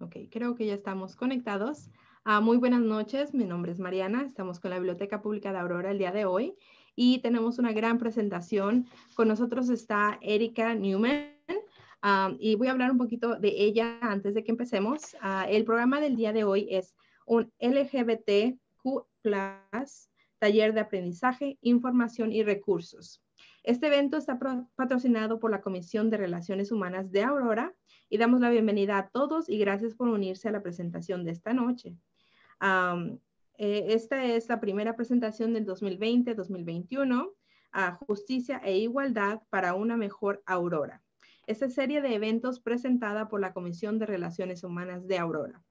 Ok, creo que ya estamos conectados. Ah, muy buenas noches, mi nombre es Mariana, estamos con la Biblioteca Pública de Aurora el día de hoy y tenemos una gran presentación. Con nosotros está Erika Newman y voy a hablar un poquito de ella antes de que empecemos. Ah, el programa del día de hoy es un LGBTQ taller de aprendizaje, información y recursos. Este evento está patrocinado por la Comisión de Relaciones Humanas de Aurora y damos la bienvenida a todos y gracias por unirse a la presentación de esta noche. Eh, esta es la primera presentación del 2020-2021 a Justicia e Igualdad para una mejor Aurora. Esta serie de eventos presentada por la Comisión de Relaciones Humanas de Aurora.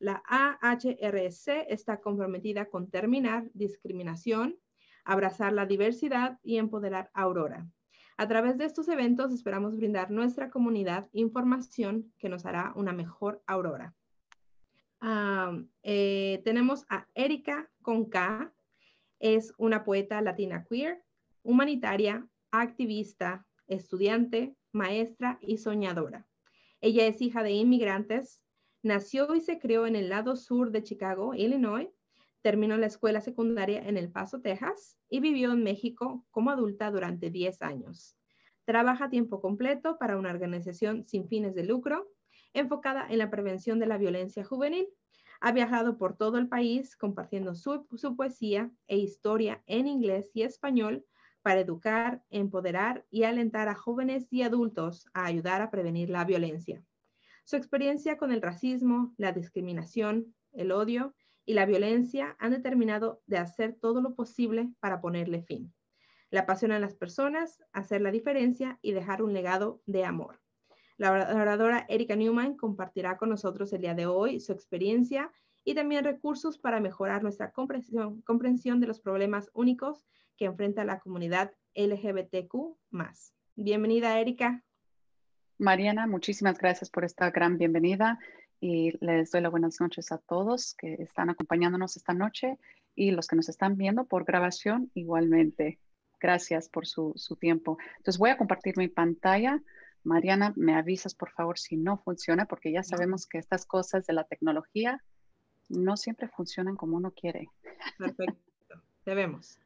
La AHRC está comprometida con terminar discriminación, abrazar la diversidad y empoderar Aurora. A través de estos eventos esperamos brindar nuestra comunidad información que nos hará una mejor Aurora. Eh, tenemos a Erika Conca, es una poeta latina queer, humanitaria, activista, estudiante, maestra y soñadora. Ella es hija de inmigrantes, nació y se crió en el lado sur de Chicago, Illinois, terminó la escuela secundaria en El Paso, Texas, y vivió en México como adulta durante 10 años. Trabaja a tiempo completo para una organización sin fines de lucro, enfocada en la prevención de la violencia juvenil. Ha viajado por todo el país compartiendo su, su poesía e historia en inglés y español para educar, empoderar y alentar a jóvenes y adultos a ayudar a prevenir la violencia. Su experiencia con el racismo, la discriminación, el odio y la violencia han determinado de hacer todo lo posible para ponerle fin. Le apasionan las personas, hacer la diferencia y dejar un legado de amor. La oradora Erika Newman compartirá con nosotros el día de hoy su experiencia y también recursos para mejorar nuestra comprensión, comprensión de los problemas únicos que enfrenta la comunidad LGBTQ. Bienvenida, Erika. Mariana, muchísimas gracias por esta gran bienvenida y les doy las buenas noches a todos que están acompañándonos esta noche y los que nos están viendo por grabación igualmente. Gracias por su, su tiempo. Entonces voy a compartir mi pantalla. Mariana, me avisas por favor si no funciona porque ya sabemos que estas cosas de la tecnología no siempre funcionan como uno quiere. Perfecto. Te vemos.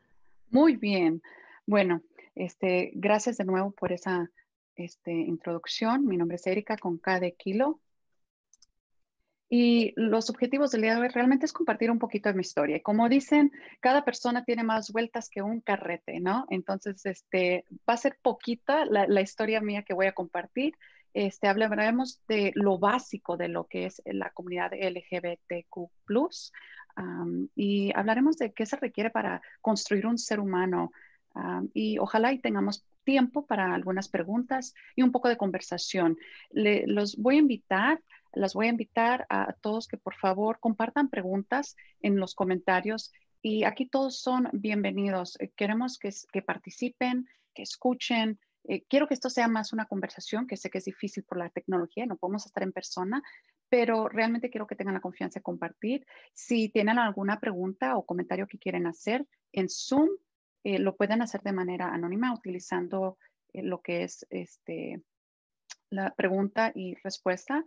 Muy bien. Bueno, este, gracias de nuevo por esa este, introducción. Mi nombre es Erika con K de kilo. Y los objetivos del día de hoy realmente es compartir un poquito de mi historia. Como dicen, cada persona tiene más vueltas que un carrete, ¿no? Entonces, este, va a ser poquita la, historia mía que voy a compartir. Este, hablaremos de lo básico de lo que es la comunidad LGBTQ+, y hablaremos de qué se requiere para construir un ser humano. Y ojalá y tengamos tiempo para algunas preguntas y un poco de conversación. los voy a invitar, las voy a invitar a todos que por favor compartan preguntas en los comentarios y aquí todos son bienvenidos. Eh, queremos que, que participen, que escuchen, eh, quiero que esto sea más una conversación, que sé que es difícil por la tecnología, no podemos estar en persona, pero realmente quiero que tengan la confianza de compartir. Si tienen alguna pregunta o comentario que quieren hacer en Zoom, eh, lo pueden hacer de manera anónima utilizando eh, lo que es este, la pregunta y respuesta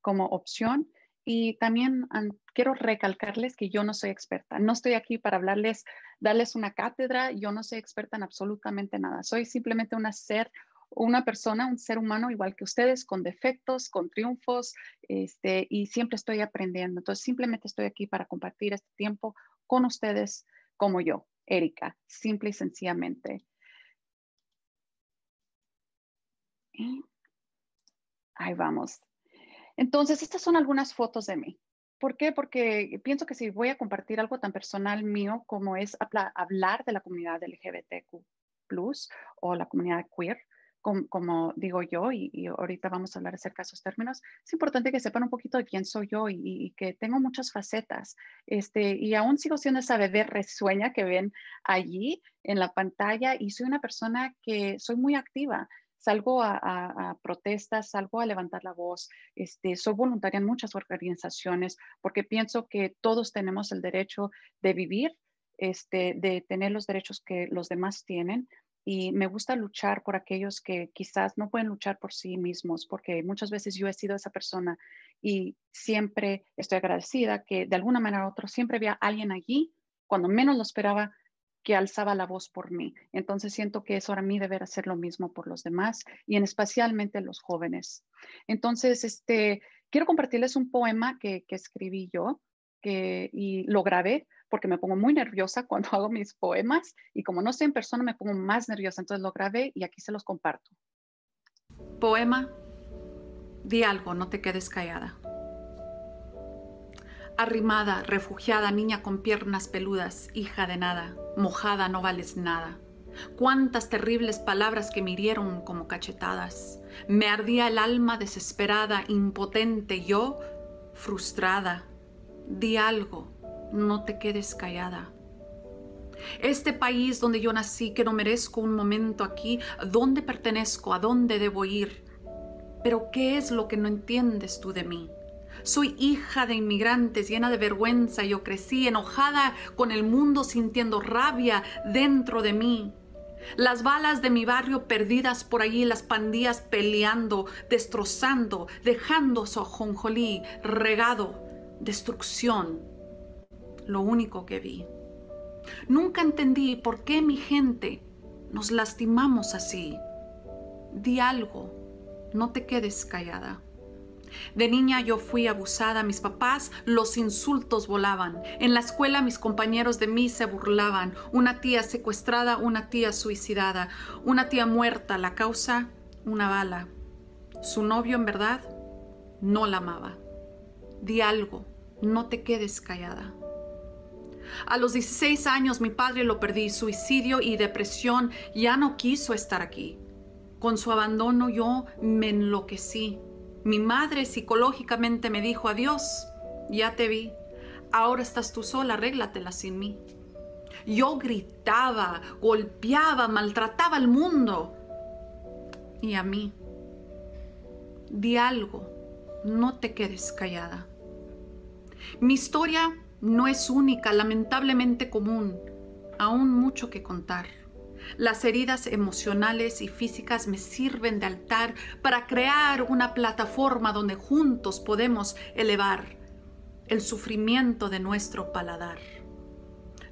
como opción. Y también quiero recalcarles que yo no soy experta. No estoy aquí para hablarles, darles una cátedra. Yo no soy experta en absolutamente nada. Soy simplemente una ser, una persona, un ser humano igual que ustedes, con defectos, con triunfos, este, y siempre estoy aprendiendo. Entonces, simplemente estoy aquí para compartir este tiempo con ustedes como yo, Erika, simple y sencillamente. ahí vamos. Entonces, estas son algunas fotos de mí. ¿Por qué? Porque pienso que si voy a compartir algo tan personal mío como es hablar de la comunidad LGBTQ o la comunidad queer, como, digo yo, y, ahorita vamos a hablar acerca de esos términos, es importante que sepan un poquito de quién soy yo y, que tengo muchas facetas. Este, y aún sigo siendo esa bebé resueña que ven allí en la pantalla y soy una persona que soy muy activa salgo a, protestas, salgo a levantar la voz, este, soy voluntaria en muchas organizaciones porque pienso que todos tenemos el derecho de vivir este, de tener los derechos que los demás tienen. Y me gusta luchar por aquellos que quizás no pueden luchar por sí mismos, porque muchas veces yo he sido esa persona y siempre estoy agradecida que de alguna manera u otra siempre había alguien allí, cuando menos lo esperaba, que alzaba la voz por mí. Entonces siento que es ahora mí deber hacer lo mismo por los demás y en especialmente los jóvenes. Entonces, este, quiero compartirles un poema que, que escribí yo que, y lo grabé porque me pongo muy nerviosa cuando hago mis poemas y como no estoy en persona me pongo más nerviosa. Entonces lo grabé y aquí se los comparto. Poema, di algo, no te quedes callada arrimada, refugiada, niña con piernas peludas, hija de nada, mojada, no vales nada. Cuántas terribles palabras que me hirieron como cachetadas. Me ardía el alma desesperada, impotente, yo frustrada. Di algo, no te quedes callada. Este país donde yo nací, que no merezco un momento aquí, ¿dónde pertenezco? ¿A dónde debo ir? Pero ¿qué es lo que no entiendes tú de mí? Soy hija de inmigrantes llena de vergüenza. Yo crecí enojada con el mundo sintiendo rabia dentro de mí. Las balas de mi barrio perdidas por allí, las pandillas peleando, destrozando, dejando su ajonjolí regado, destrucción. Lo único que vi. Nunca entendí por qué mi gente nos lastimamos así. Di algo, no te quedes callada. De niña yo fui abusada, mis papás los insultos volaban. En la escuela mis compañeros de mí se burlaban. Una tía secuestrada, una tía suicidada, una tía muerta, la causa, una bala. Su novio en verdad no la amaba. Di algo, no te quedes callada. A los 16 años mi padre lo perdí, suicidio y depresión, ya no quiso estar aquí. Con su abandono yo me enloquecí. Mi madre psicológicamente me dijo, adiós, ya te vi, ahora estás tú sola, arréglatela sin mí. Yo gritaba, golpeaba, maltrataba al mundo y a mí. Di algo, no te quedes callada. Mi historia no es única, lamentablemente común, aún mucho que contar. Las heridas emocionales y físicas me sirven de altar para crear una plataforma donde juntos podemos elevar el sufrimiento de nuestro paladar.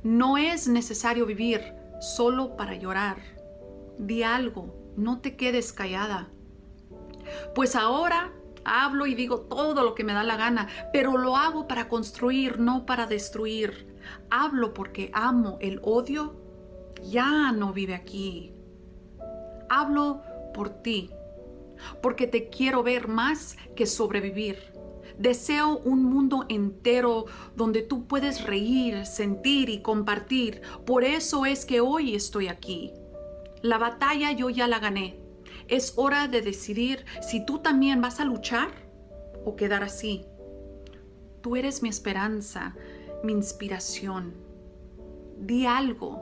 No es necesario vivir solo para llorar. Di algo, no te quedes callada. Pues ahora hablo y digo todo lo que me da la gana, pero lo hago para construir, no para destruir. Hablo porque amo el odio ya no vive aquí. Hablo por ti, porque te quiero ver más que sobrevivir. Deseo un mundo entero donde tú puedes reír, sentir y compartir. Por eso es que hoy estoy aquí. La batalla yo ya la gané. Es hora de decidir si tú también vas a luchar o quedar así. Tú eres mi esperanza, mi inspiración. Di algo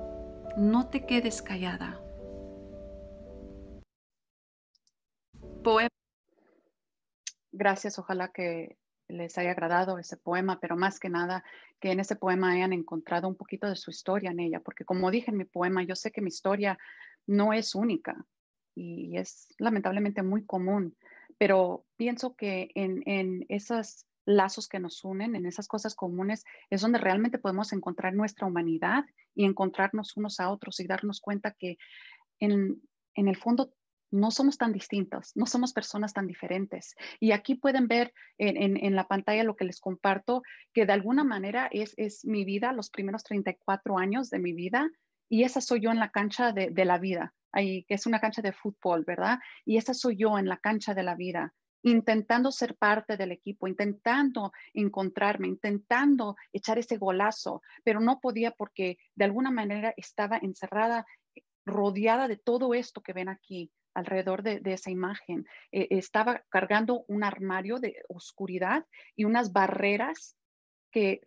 no te quedes callada. Poema. Gracias, ojalá que les haya agradado ese poema, pero más que nada que en ese poema hayan encontrado un poquito de su historia en ella, porque como dije en mi poema, yo sé que mi historia no es única y es lamentablemente muy común, pero pienso que en, en esas lazos que nos unen, en esas cosas comunes, es donde realmente podemos encontrar nuestra humanidad y encontrarnos unos a otros y darnos cuenta que en, el fondo no somos tan distintos, no somos personas tan diferentes. Y aquí pueden ver en, la pantalla lo que les comparto, que de alguna manera es, es, mi vida, los primeros 34 años de mi vida, y esa soy yo en la cancha de la vida, que es una cancha de fútbol, ¿verdad? Y esa soy yo en la cancha de la vida intentando ser parte del equipo, intentando encontrarme, intentando echar ese golazo, pero no podía porque de alguna manera estaba encerrada, rodeada de todo esto que ven aquí alrededor de, esa imagen. Eh, estaba cargando un armario de oscuridad y unas barreras que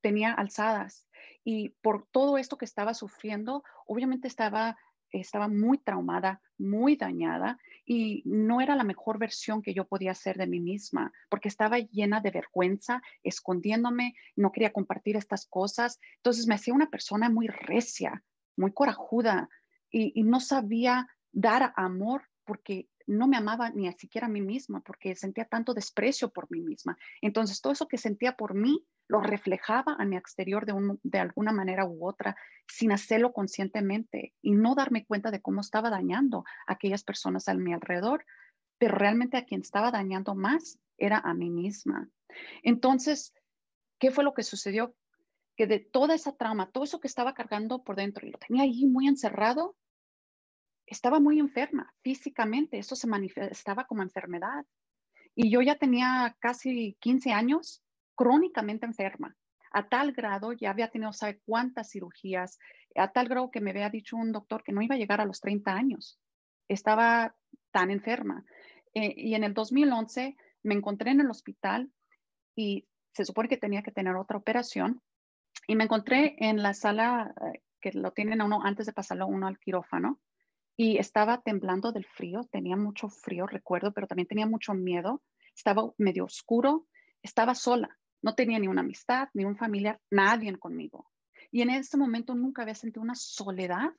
tenía alzadas. Y por todo esto que estaba sufriendo, obviamente estaba estaba muy traumada, muy dañada y no era la mejor versión que yo podía ser de mí misma, porque estaba llena de vergüenza, escondiéndome, no quería compartir estas cosas. Entonces me hacía una persona muy recia, muy corajuda y, no sabía dar amor porque no me amaba ni siquiera a mí misma, porque sentía tanto desprecio por mí misma. Entonces todo eso que sentía por mí lo reflejaba a mi exterior de, de alguna manera u otra, sin hacerlo conscientemente y no darme cuenta de cómo estaba dañando a aquellas personas a mi alrededor, pero realmente a quien estaba dañando más era a mí misma. Entonces, ¿qué fue lo que sucedió? Que de toda esa trauma, todo eso que estaba cargando por dentro y lo tenía ahí muy encerrado, estaba muy enferma físicamente, eso se manifestaba como enfermedad. Y yo ya tenía casi 15 años crónicamente enferma, a tal grado, ya había tenido, sabe cuántas cirugías, a tal grado que me había dicho un doctor que no iba a llegar a los 30 años. Estaba tan enferma. Eh, y en el 2011 me encontré en el hospital y se supone que tenía que tener otra operación. Y me encontré en la sala eh, que lo tienen a uno antes de pasarlo uno al quirófano. Y estaba temblando del frío, tenía mucho frío, recuerdo, pero también tenía mucho miedo. Estaba medio oscuro, estaba sola. No tenía ni una amistad, ni un familiar, nadie conmigo. Y en ese momento nunca había sentido una soledad,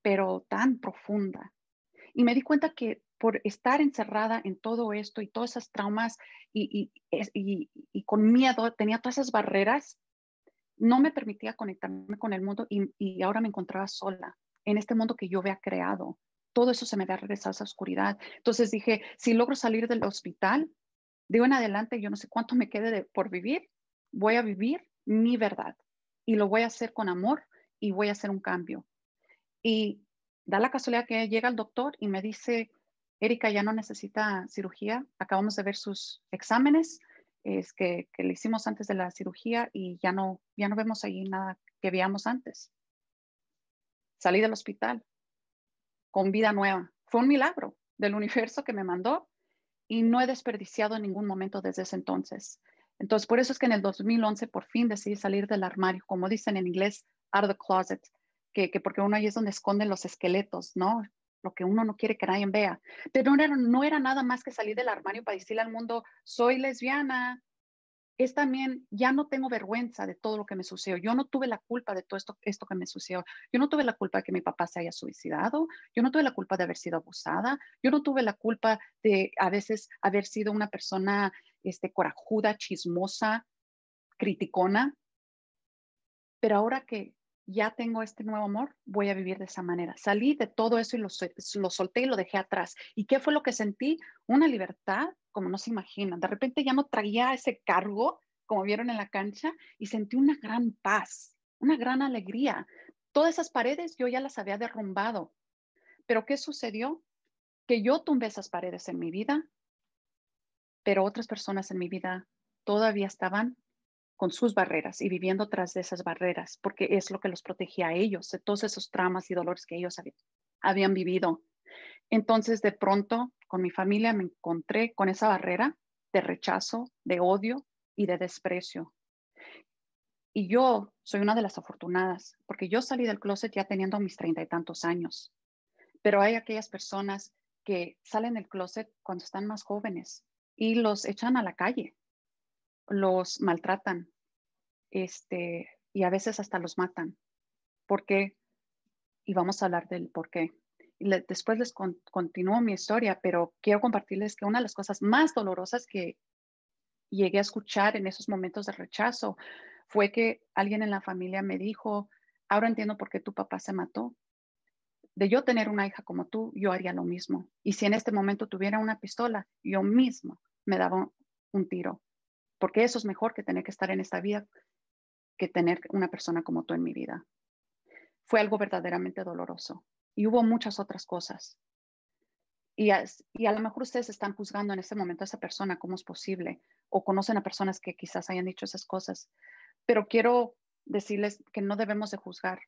pero tan profunda. Y me di cuenta que por estar encerrada en todo esto y todas esas traumas y, y, con miedo, tenía todas esas barreras, no me permitía conectarme con el mundo y, y, ahora me encontraba sola en este mundo que yo había creado. Todo eso se me había regresado a esa oscuridad. Entonces dije, si logro salir del hospital, de en adelante, yo no sé cuánto me quede por vivir, voy a vivir mi verdad y lo voy a hacer con amor y voy a hacer un cambio. Y da la casualidad que llega el doctor y me dice, Erika ya no necesita cirugía, acabamos de ver sus exámenes es que, le hicimos antes de la cirugía y ya no, ya no vemos ahí nada que veíamos antes. Salí del hospital con vida nueva. Fue un milagro del universo que me mandó y no he desperdiciado en ningún momento desde ese entonces. Entonces, por eso es que en el 2011 por fin decidí salir del armario, como dicen en inglés, out of the closet, que, que porque uno ahí es donde esconden los esqueletos, ¿no? Lo que uno no quiere que nadie vea. Pero no era, no era nada más que salir del armario para decirle al mundo, soy lesbiana, es también, ya no tengo vergüenza de todo lo que me sucedió. Yo no tuve la culpa de todo esto, esto que me sucedió. Yo no tuve la culpa de que mi papá se haya suicidado. Yo no tuve la culpa de haber sido abusada. Yo no tuve la culpa de a veces haber sido una persona este, corajuda, chismosa, criticona. Pero ahora que ya tengo este nuevo amor, voy a vivir de esa manera. Salí de todo eso y lo, solté y lo dejé atrás. ¿Y qué fue lo que sentí? Una libertad como no se imaginan. De repente ya no traía ese cargo, como vieron en la cancha, y sentí una gran paz, una gran alegría. Todas esas paredes yo ya las había derrumbado. Pero ¿qué sucedió? Que yo tumbé esas paredes en mi vida, pero otras personas en mi vida todavía estaban con sus barreras y viviendo tras de esas barreras, porque es lo que los protegía a ellos, de todos esos traumas y dolores que ellos habían vivido. Entonces, de pronto, con mi familia me encontré con esa barrera de rechazo, de odio y de desprecio. Y yo soy una de las afortunadas, porque yo salí del closet ya teniendo mis treinta y tantos años. Pero hay aquellas personas que salen del closet cuando están más jóvenes y los echan a la calle los maltratan este, y a veces hasta los matan. ¿Por qué? Y vamos a hablar del por qué. después les continúo mi historia, pero quiero compartirles que una de las cosas más dolorosas que llegué a escuchar en esos momentos de rechazo fue que alguien en la familia me dijo, ahora entiendo por qué tu papá se mató. De yo tener una hija como tú, yo haría lo mismo. Y si en este momento tuviera una pistola, yo mismo me daba un tiro porque eso es mejor que tener que estar en esta vida que tener una persona como tú en mi vida. Fue algo verdaderamente doloroso y hubo muchas otras cosas. Y a, y a lo mejor ustedes están juzgando en este momento a esa persona, cómo es posible, o conocen a personas que quizás hayan dicho esas cosas, pero quiero decirles que no debemos de juzgar,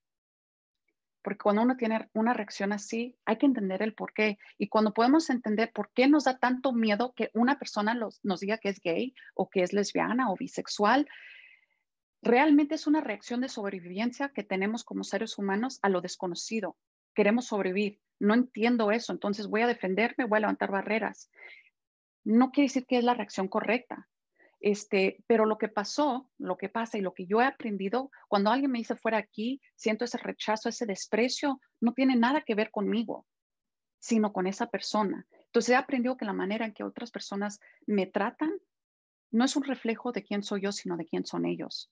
porque cuando uno tiene una reacción así, hay que entender el por qué. Y cuando podemos entender por qué nos da tanto miedo que una persona nos diga que es gay o que es lesbiana o bisexual, realmente es una reacción de sobrevivencia que tenemos como seres humanos a lo desconocido. queremos sobrevivir. No entiendo eso, entonces voy a defenderme, voy a levantar barreras. No quiere decir que es la reacción correcta. Este, pero lo que pasó, lo que pasa y lo que yo he aprendido, cuando alguien me dice fuera aquí, siento ese rechazo, ese desprecio, no tiene nada que ver conmigo, sino con esa persona. Entonces he aprendido que la manera en que otras personas me tratan no es un reflejo de quién soy yo, sino de quién son ellos.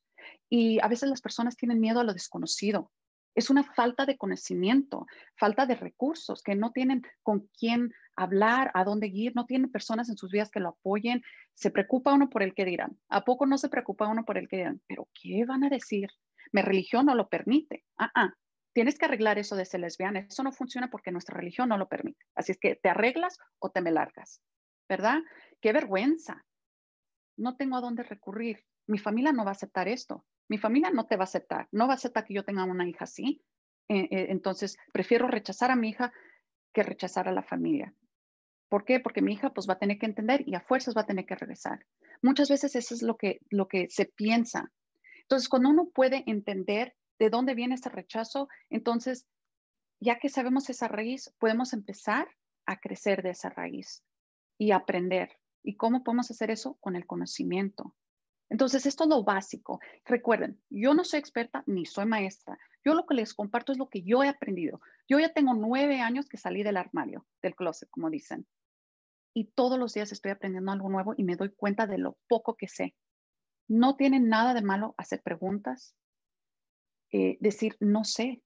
Y a veces las personas tienen miedo a lo desconocido. Es una falta de conocimiento, falta de recursos, que no tienen con quién hablar, a dónde ir, no tienen personas en sus vidas que lo apoyen. Se preocupa uno por el que dirán. ¿A poco no se preocupa uno por el que dirán? Pero ¿qué van a decir? Mi religión no lo permite. Ah, ah, tienes que arreglar eso de ser lesbiana. Eso no funciona porque nuestra religión no lo permite. Así es que te arreglas o te me largas, ¿verdad? Qué vergüenza. No tengo a dónde recurrir. Mi familia no va a aceptar esto. Mi familia no te va a aceptar. No va a aceptar que yo tenga una hija así. Eh, eh, entonces, prefiero rechazar a mi hija que rechazar a la familia. ¿Por qué? Porque mi hija pues va a tener que entender y a fuerzas va a tener que regresar. Muchas veces eso es lo que, lo que se piensa. Entonces, cuando uno puede entender de dónde viene ese rechazo, entonces, ya que sabemos esa raíz, podemos empezar a crecer de esa raíz y aprender. ¿Y cómo podemos hacer eso? Con el conocimiento. Entonces, esto es lo básico. Recuerden, yo no soy experta ni soy maestra. Yo lo que les comparto es lo que yo he aprendido. Yo ya tengo nueve años que salí del armario, del closet, como dicen y todos los días estoy aprendiendo algo nuevo y me doy cuenta de lo poco que sé. No tiene nada de malo hacer preguntas, eh, decir no sé.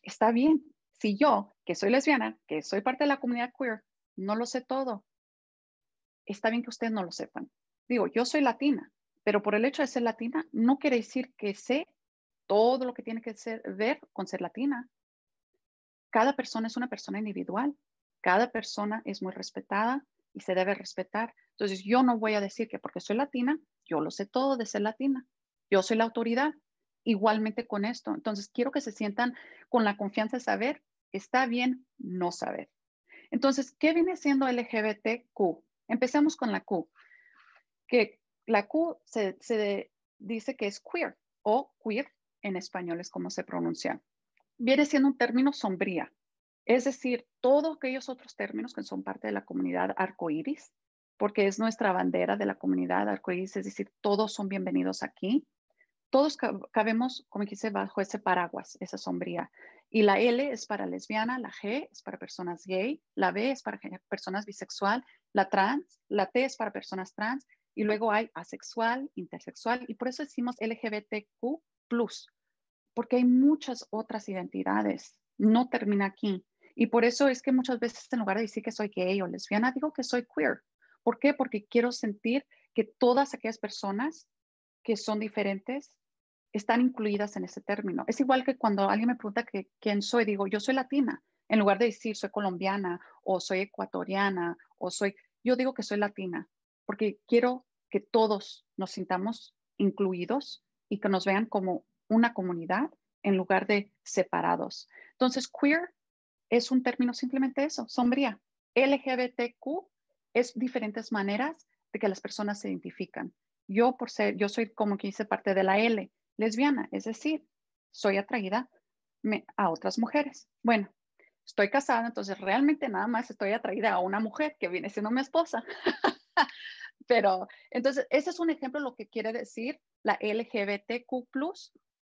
Está bien. Si yo, que soy lesbiana, que soy parte de la comunidad queer, no lo sé todo, está bien que ustedes no lo sepan. Digo, yo soy latina, pero por el hecho de ser latina no quiere decir que sé todo lo que tiene que ser, ver con ser latina. Cada persona es una persona individual. Cada persona es muy respetada y se debe respetar. Entonces, yo no voy a decir que porque soy latina, yo lo sé todo de ser latina. Yo soy la autoridad. Igualmente con esto. Entonces, quiero que se sientan con la confianza de saber, está bien no saber. Entonces, ¿qué viene siendo LGBTQ? Empecemos con la Q. Que la Q se, dice que es queer o queer en español es como se pronuncia. Viene siendo un término sombría. Es decir, todos aquellos otros términos que son parte de la comunidad arcoíris, porque es nuestra bandera de la comunidad arcoíris, es decir, todos son bienvenidos aquí. Todos cabemos, como dice, bajo ese paraguas, esa sombría. Y la L es para lesbiana, la G es para personas gay, la B es para personas bisexual, la trans, la T es para personas trans, y luego hay asexual, intersexual, y por eso decimos LGBTQ, porque hay muchas otras identidades. No termina aquí. Y por eso es que muchas veces en lugar de decir que soy gay o lesbiana, digo que soy queer. ¿Por qué? Porque quiero sentir que todas aquellas personas que son diferentes están incluidas en ese término. Es igual que cuando alguien me pregunta que, quién soy, digo, yo soy latina. En lugar de decir soy colombiana o soy ecuatoriana o soy, yo digo que soy latina, porque quiero que todos nos sintamos incluidos y que nos vean como una comunidad en lugar de separados. Entonces, queer es un término simplemente eso, sombría. LGBTQ es diferentes maneras de que las personas se identifican. Yo por ser, yo soy como que hice parte de la L, lesbiana, es decir, soy atraída a otras mujeres. Bueno, estoy casada, entonces realmente nada más estoy atraída a una mujer que viene siendo mi esposa. Pero entonces, ese es un ejemplo de lo que quiere decir la LGBTQ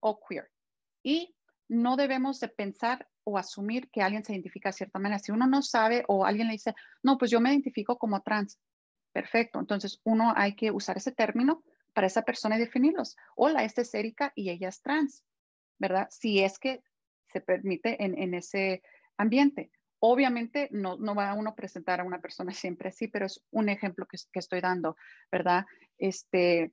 o queer. Y no debemos de pensar o asumir que alguien se identifica de cierta manera. Si uno no sabe o alguien le dice, no, pues yo me identifico como trans, perfecto. Entonces uno hay que usar ese término para esa persona y definirlos. Hola, esta es Erika y ella es trans, ¿verdad? Si es que se permite en, ese ambiente. Obviamente no, no, va a uno presentar a una persona siempre así, pero es un ejemplo que, que estoy dando, ¿verdad? Este,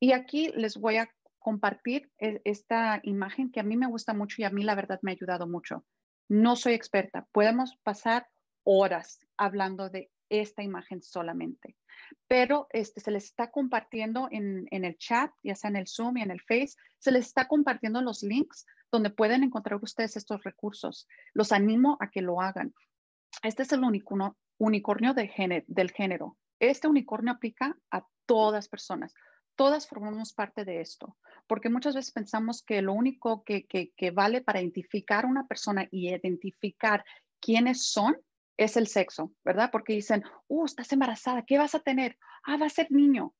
y aquí les voy a compartir e, esta imagen que a mí me gusta mucho y a mí la verdad me ha ayudado mucho. No soy experta, podemos pasar horas hablando de esta imagen solamente, pero este, se les está compartiendo en, en el chat, ya sea en el Zoom y en el Face, se les está compartiendo los links donde pueden encontrar ustedes estos recursos. Los animo a que lo hagan. Este es el unicornio, unicornio de del género. Este unicornio aplica a todas personas Todas formamos parte de esto, porque muchas veces pensamos que lo único que, que, vale para identificar a una persona y identificar quiénes son es el sexo, ¿verdad? Porque dicen, uh, estás embarazada, ¿qué vas a tener? Ah, va a ser niño.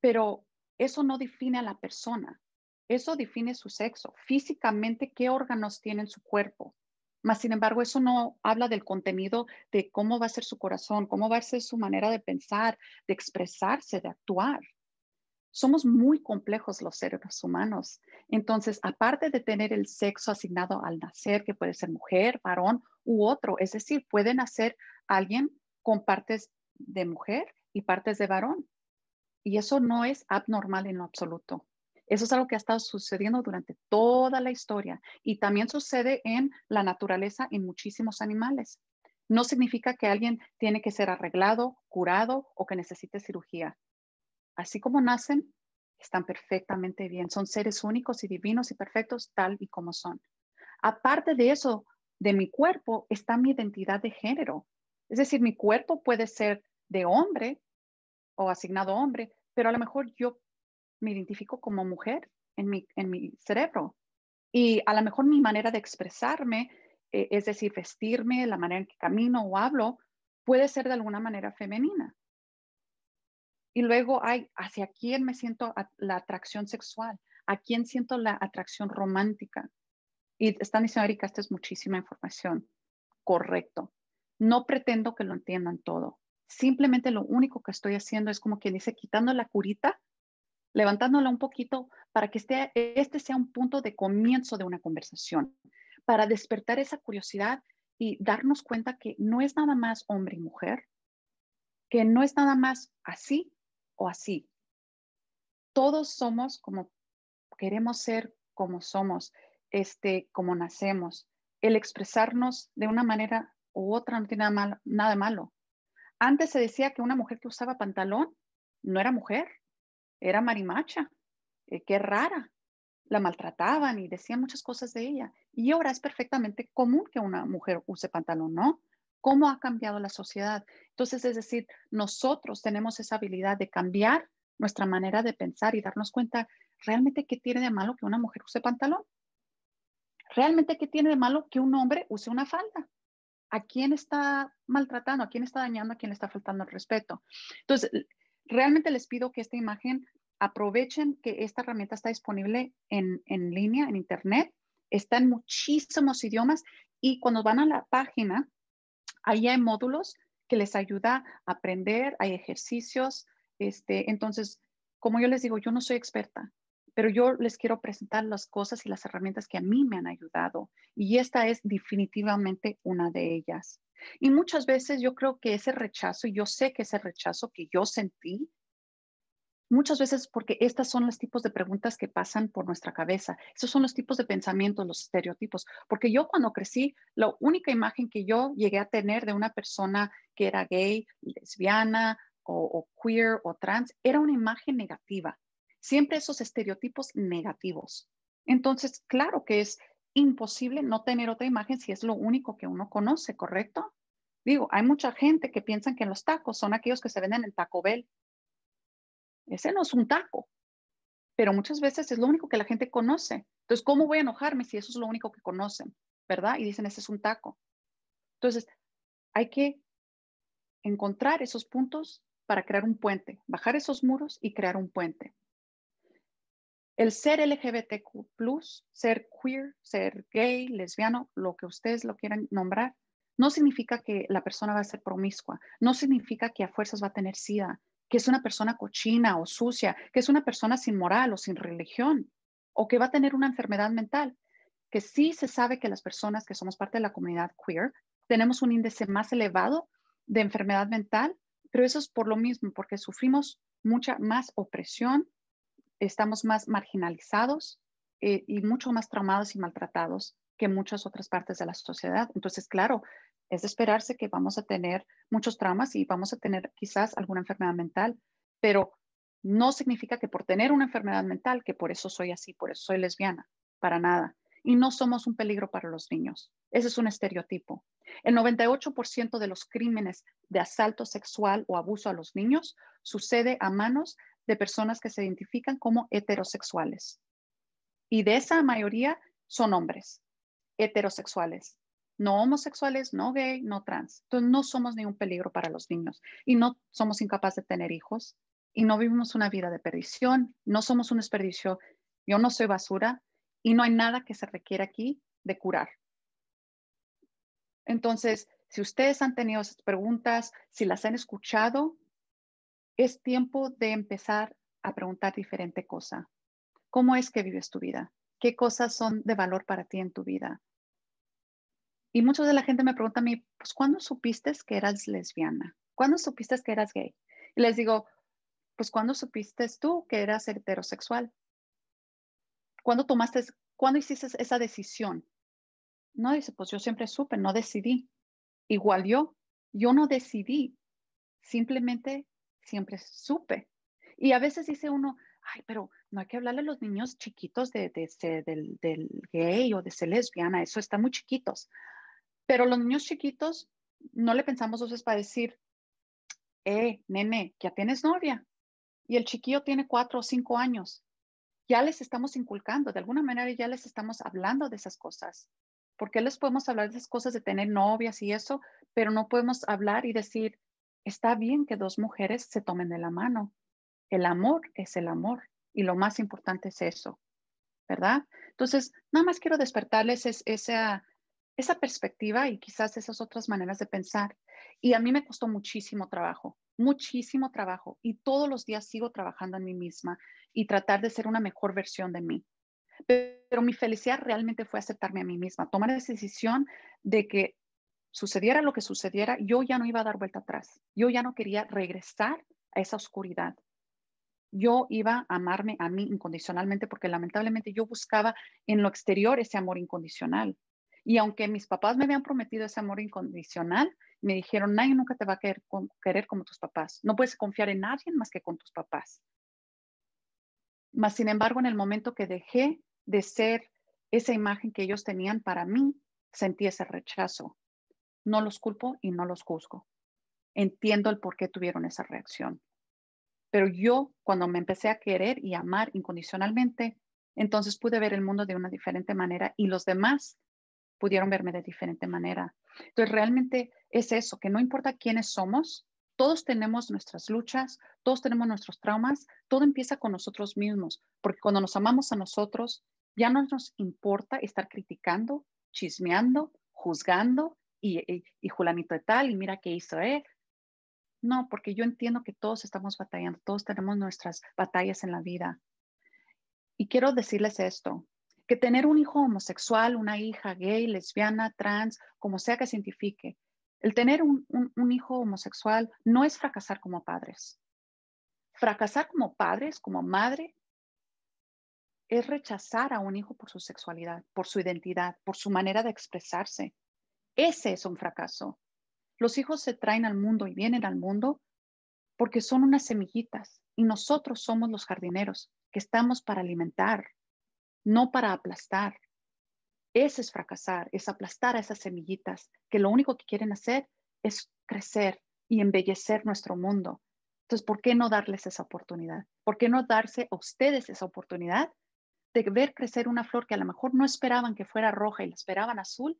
Pero eso no define a la persona, eso define su sexo, físicamente qué órganos tiene en su cuerpo. Más sin embargo, eso no habla del contenido de cómo va a ser su corazón, cómo va a ser su manera de pensar, de expresarse, de actuar. Somos muy complejos los seres humanos. Entonces, aparte de tener el sexo asignado al nacer, que puede ser mujer, varón u otro, es decir, puede nacer alguien con partes de mujer y partes de varón. Y eso no es abnormal en lo absoluto. Eso es algo que ha estado sucediendo durante toda la historia y también sucede en la naturaleza en muchísimos animales. No significa que alguien tiene que ser arreglado, curado o que necesite cirugía. Así como nacen, están perfectamente bien. Son seres únicos y divinos y perfectos tal y como son. Aparte de eso, de mi cuerpo está mi identidad de género. Es decir, mi cuerpo puede ser de hombre o asignado hombre, pero a lo mejor yo me identifico como mujer en mi, en mi cerebro. Y a lo mejor mi manera de expresarme, eh, es decir, vestirme, la manera en que camino o hablo, puede ser de alguna manera femenina. Y luego hay hacia quién me siento la atracción sexual, a quién siento la atracción romántica. Y están diciendo, Erika, esta es muchísima información. Correcto. No pretendo que lo entiendan todo. Simplemente lo único que estoy haciendo es como quien dice, quitando la curita levantándola un poquito para que este, este sea un punto de comienzo de una conversación, para despertar esa curiosidad y darnos cuenta que no es nada más hombre y mujer, que no es nada más así o así. Todos somos como queremos ser, como somos, este, como nacemos. El expresarnos de una manera u otra no tiene nada, malo, nada malo. Antes se decía que una mujer que usaba pantalón no era mujer era marimacha, eh, qué rara. La maltrataban y decían muchas cosas de ella. Y ahora es perfectamente común que una mujer use pantalón, ¿no? ¿Cómo ha cambiado la sociedad? Entonces, es decir, nosotros tenemos esa habilidad de cambiar nuestra manera de pensar y darnos cuenta realmente qué tiene de malo que una mujer use pantalón. Realmente qué tiene de malo que un hombre use una falda. ¿A quién está maltratando? ¿A quién está dañando? ¿A quién le está faltando el respeto? Entonces, realmente les pido que esta imagen aprovechen que esta herramienta está disponible en, en línea, en internet, está en muchísimos idiomas y cuando van a la página, ahí hay módulos que les ayuda a aprender, hay ejercicios. Este, entonces, como yo les digo, yo no soy experta, pero yo les quiero presentar las cosas y las herramientas que a mí me han ayudado. Y esta es definitivamente una de ellas. Y muchas veces yo creo que ese rechazo, yo sé que ese rechazo que yo sentí, muchas veces porque estas son los tipos de preguntas que pasan por nuestra cabeza, esos son los tipos de pensamientos, los estereotipos, porque yo cuando crecí, la única imagen que yo llegué a tener de una persona que era gay, lesbiana o, queer o trans, era una imagen negativa, siempre esos estereotipos negativos. Entonces, claro que es imposible no tener otra imagen si es lo único que uno conoce, ¿correcto? Digo, hay mucha gente que piensa que los tacos son aquellos que se venden en Taco Bell. Ese no es un taco, pero muchas veces es lo único que la gente conoce. Entonces, ¿cómo voy a enojarme si eso es lo único que conocen? ¿Verdad? Y dicen, ese es un taco. Entonces, hay que encontrar esos puntos para crear un puente, bajar esos muros y crear un puente. El ser LGBTQ, ser queer, ser gay, lesbiano, lo que ustedes lo quieran nombrar, no significa que la persona va a ser promiscua, no significa que a fuerzas va a tener sida, que es una persona cochina o sucia, que es una persona sin moral o sin religión, o que va a tener una enfermedad mental, que sí se sabe que las personas que somos parte de la comunidad queer tenemos un índice más elevado de enfermedad mental, pero eso es por lo mismo, porque sufrimos mucha más opresión, estamos más marginalizados eh, y mucho más traumados y maltratados que muchas otras partes de la sociedad. Entonces, claro, es de esperarse que vamos a tener muchos traumas y vamos a tener quizás alguna enfermedad mental, pero no significa que por tener una enfermedad mental, que por eso soy así, por eso soy lesbiana, para nada. Y no somos un peligro para los niños. Ese es un estereotipo. El 98% de los crímenes de asalto sexual o abuso a los niños sucede a manos de personas que se identifican como heterosexuales. Y de esa mayoría son hombres heterosexuales, no homosexuales, no gay, no trans. Entonces no somos ningún peligro para los niños y no somos incapaces de tener hijos y no vivimos una vida de perdición, no somos un desperdicio, yo no soy basura y no hay nada que se requiera aquí de curar. Entonces, si ustedes han tenido esas preguntas, si las han escuchado, es tiempo de empezar a preguntar diferente cosa. ¿Cómo es que vives tu vida? ¿Qué cosas son de valor para ti en tu vida? Y mucha de la gente me pregunta a mí, pues, ¿cuándo supiste que eras lesbiana? ¿Cuándo supiste que eras gay? Y les digo, pues, ¿cuándo supiste tú que eras heterosexual? ¿Cuándo tomaste, cuándo hiciste esa decisión? No, dice, pues yo siempre supe, no decidí. Igual yo, yo no decidí, simplemente siempre supe. Y a veces dice uno, ay, pero no hay que hablarle a los niños chiquitos de, del, del, gay o de ser lesbiana, eso está muy chiquitos. Pero los niños chiquitos no le pensamos dos veces para decir, eh, nene, ya tienes novia. Y el chiquillo tiene cuatro o cinco años. Ya les estamos inculcando, de alguna manera ya les estamos hablando de esas cosas. ¿Por qué les podemos hablar de esas cosas de tener novias y eso, pero no podemos hablar y decir, está bien que dos mujeres se tomen de la mano? El amor es el amor y lo más importante es eso, ¿verdad? Entonces, nada más quiero despertarles esa, esa perspectiva y quizás esas otras maneras de pensar. Y a mí me costó muchísimo trabajo, muchísimo trabajo. Y todos los días sigo trabajando en mí misma y tratar de ser una mejor versión de mí. Pero mi felicidad realmente fue aceptarme a mí misma, tomar esa decisión de que sucediera lo que sucediera, yo ya no iba a dar vuelta atrás. Yo ya no quería regresar a esa oscuridad yo iba a amarme a mí incondicionalmente porque lamentablemente yo buscaba en lo exterior ese amor incondicional. Y aunque mis papás me habían prometido ese amor incondicional, me dijeron, nadie nunca te va a querer, querer como tus papás. No puedes confiar en nadie más que con tus papás. Mas, sin embargo, en el momento que dejé de ser esa imagen que ellos tenían para mí, sentí ese rechazo. No los culpo y no los juzgo. Entiendo el por qué tuvieron esa reacción. Pero yo, cuando me empecé a querer y amar incondicionalmente, entonces pude ver el mundo de una diferente manera y los demás pudieron verme de diferente manera. Entonces, realmente es eso, que no importa quiénes somos, todos tenemos nuestras luchas, todos tenemos nuestros traumas, todo empieza con nosotros mismos, porque cuando nos amamos a nosotros, ya no nos importa estar criticando, chismeando, juzgando y, y, y Julanito de tal, y mira qué hizo él, no, porque yo entiendo que todos estamos batallando, todos tenemos nuestras batallas en la vida. Y quiero decirles esto, que tener un hijo homosexual, una hija gay, lesbiana, trans, como sea que se identifique, el tener un, hijo homosexual no es fracasar como padres. Fracasar como padres, como madre, es rechazar a un hijo por su sexualidad, por su identidad, por su manera de expresarse. Ese es un fracaso. Los hijos se traen al mundo y vienen al mundo porque son unas semillitas y nosotros somos los jardineros que estamos para alimentar, no para aplastar. Ese es fracasar, es aplastar a esas semillitas que lo único que quieren hacer es crecer y embellecer nuestro mundo. Entonces, ¿por qué no darles esa oportunidad? ¿Por qué no darse a ustedes esa oportunidad de ver crecer una flor que a lo mejor no esperaban que fuera roja y la esperaban azul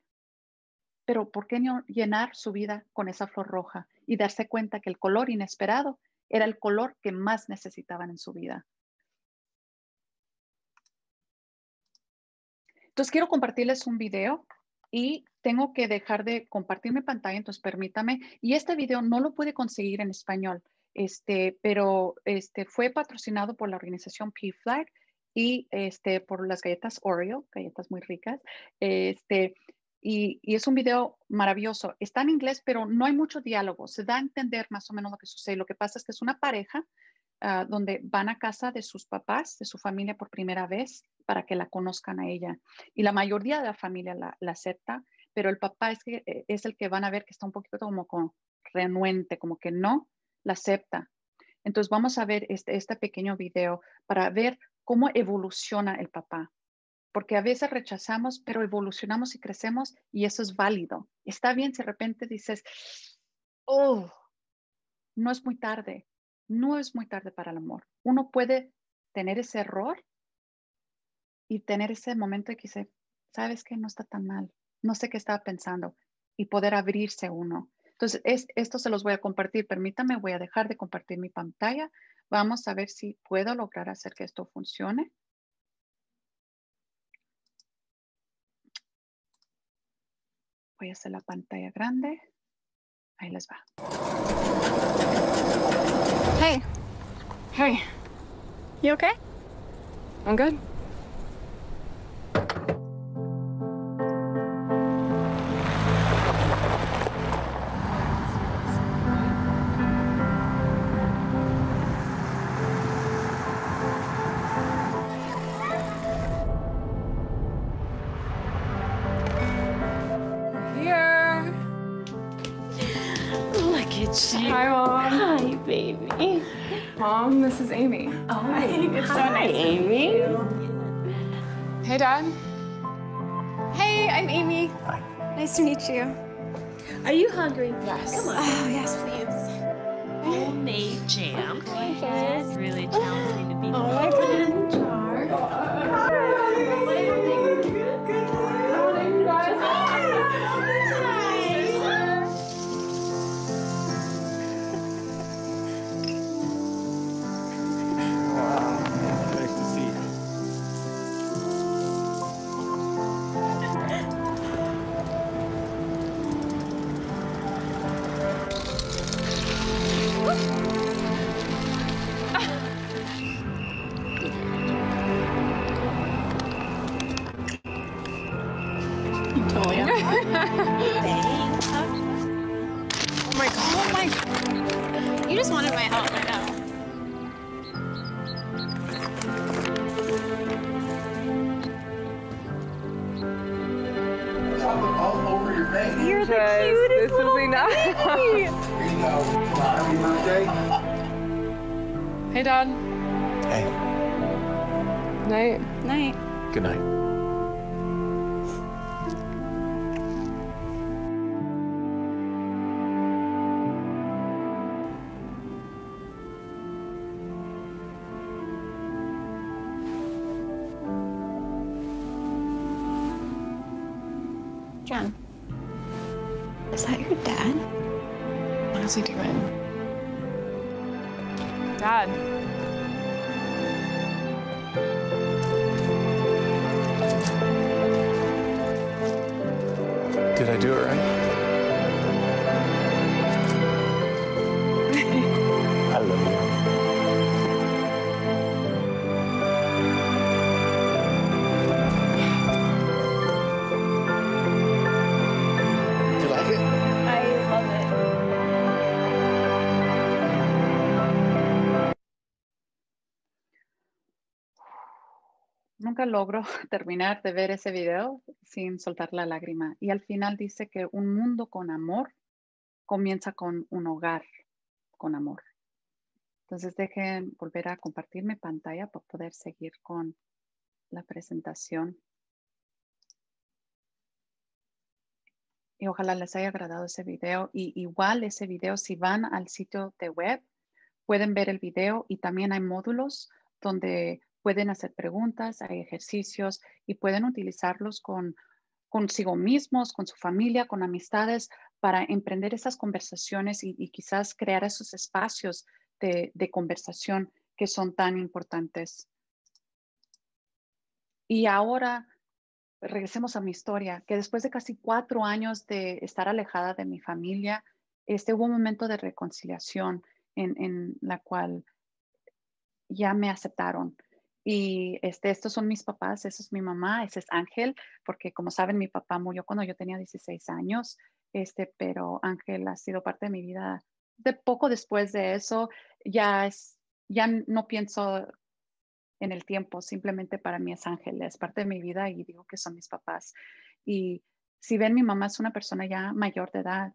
pero ¿por qué no llenar su vida con esa flor roja y darse cuenta que el color inesperado era el color que más necesitaban en su vida? Entonces quiero compartirles un video y tengo que dejar de compartir mi pantalla, entonces permítame. Y este video no lo pude conseguir en español, este, pero este, fue patrocinado por la organización P-Flag y este, por las galletas Oreo, galletas muy ricas. Este, y, es un video maravilloso. Está en inglés, pero no hay mucho diálogo. Se da a entender más o menos lo que sucede. Lo que pasa es que es una pareja ah, donde van a casa de sus papás, de su familia por primera vez para que la conozcan a ella. Y la mayoría de la familia la, acepta, pero el papá es, que, eh, es el que van a ver que está un poquito como, como renuente, como que no la acepta. Entonces vamos a ver este, este pequeño video para ver cómo evoluciona el papá porque a veces rechazamos, pero evolucionamos y crecemos y eso es válido. Está bien si de repente dices, oh, no es muy tarde, no es muy tarde para el amor. Uno puede tener ese error y tener ese momento de que dice, sabes que no está tan mal, no sé qué estaba pensando y poder abrirse uno. Entonces, esto se los voy a compartir. Permítame, voy a dejar de compartir mi pantalla. Vamos a ver si puedo lograr hacer que esto funcione. Voy a hacer la pantalla grande. Ahí les va. Hey. You okay? I'm good. Oh, Hi. it's so nice Amy. Hey, Dad. Hey, I'm Amy. Hi. Nice to meet you. Are you hungry? Yes. Come on. Oh, yes, please. Homemade jam. It's really challenging to be. Oh, my goodness. You're the cutest this little is enough. baby. Hey, Dad. Hey. Night. Night. Good night. Logro terminar de ver ese video sin soltar la lágrima. Y al final dice que un mundo con amor comienza con un hogar con amor. Entonces dejen volver a compartir mi pantalla para poder seguir con la presentación. Y ojalá les haya agradado ese video. Y igual ese video, si van al sitio de web, pueden ver el video y también hay módulos donde pueden hacer preguntas, hay ejercicios y pueden utilizarlos con consigo mismos, con su familia, con amistades, para emprender esas conversaciones y, quizás crear esos espacios de, conversación que son tan importantes. Y ahora regresemos a mi historia, que después de casi cuatro años de estar alejada de mi familia, este hubo un momento de reconciliación en, en la cual ya me aceptaron y este, estos son mis papás, esa es mi mamá, ese es Ángel, porque como saben, mi papá murió cuando yo tenía 16 años, este, pero Ángel ha sido parte de mi vida. De poco después de eso, ya, es, ya no pienso en el tiempo, simplemente para mí es Ángel, es parte de mi vida y digo que son mis papás. Y si ven, mi mamá es una persona ya mayor de edad,